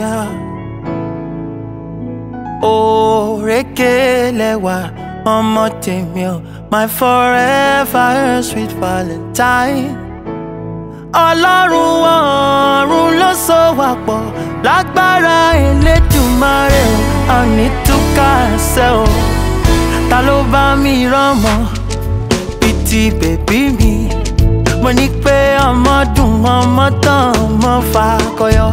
Yeah. Òrékè lẹ́wà ọmọ tèmi o my forever sweet valentine. Ọlọ́run ọ̀run ló so wà pọ̀ lágbára Elédùmarè àní túká ẹsẹ̀ o ta ló bá mi rọ́mọ bíi ti bèbí mi mo ní pé ọmọ dùn ọmọ tán ọmọ fàkọyọ.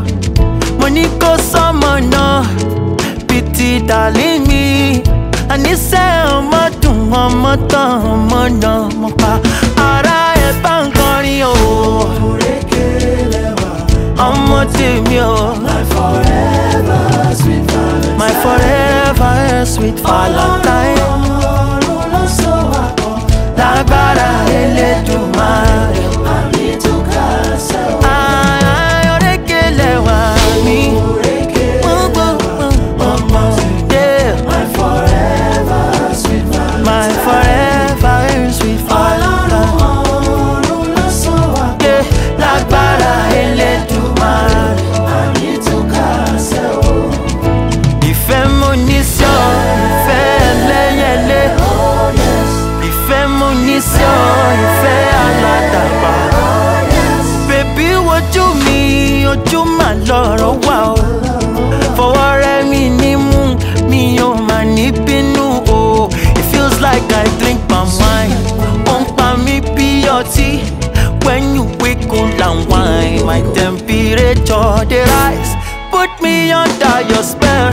ní kó sọmọ náà you ara ẹ my forever sweet forever sweet forever. iṣẹ́ ìfẹ́ aládàpá. bèbí wojú mi ojú mà lọ́rọ̀ wà o fọwọ́ rẹ mi nímú mi ò mà ní bínú o it feels like I drink palm wine ó ń pa mí bí ọtí when you wake up and wine my temperature dey rise put me under your spell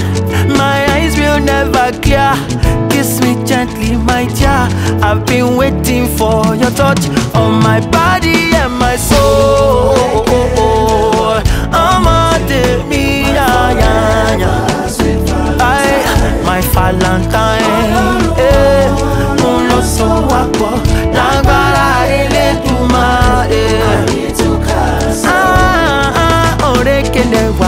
my eyes will never clear. kiss me gently, my dear. I've been waiting for your touch on my body and my soul. Amade mi ayanya, I my Valentine. Eh, so tumare. Ah ah, ah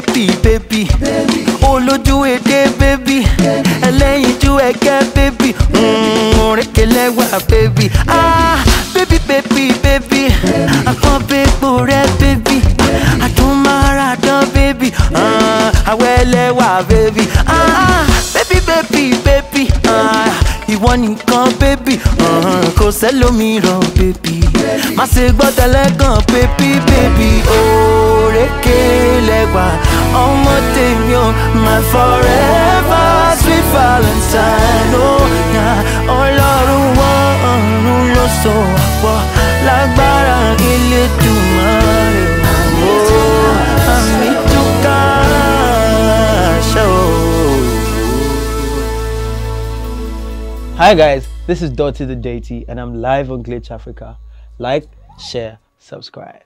bébì bébì olójú èdè bébì ẹlẹ́yinjú ẹ̀kẹ́ bébì òrékelẹ́wà mm, bébì ah bébì bébì bébì àkànbégbò rẹ bébì àtúmọ̀ràdán bébì àwẹ̀lẹ́wà bébì ah bébì bébì bébì ìwọ nìkan bébì ah, kò sẹ́lómìíràn bébì má ṣe gbọ́dọ̀ lẹ́gàn bébì. Hi guys, this is Dotty the Deity and I'm live on Glitch Africa. Like, share, subscribe.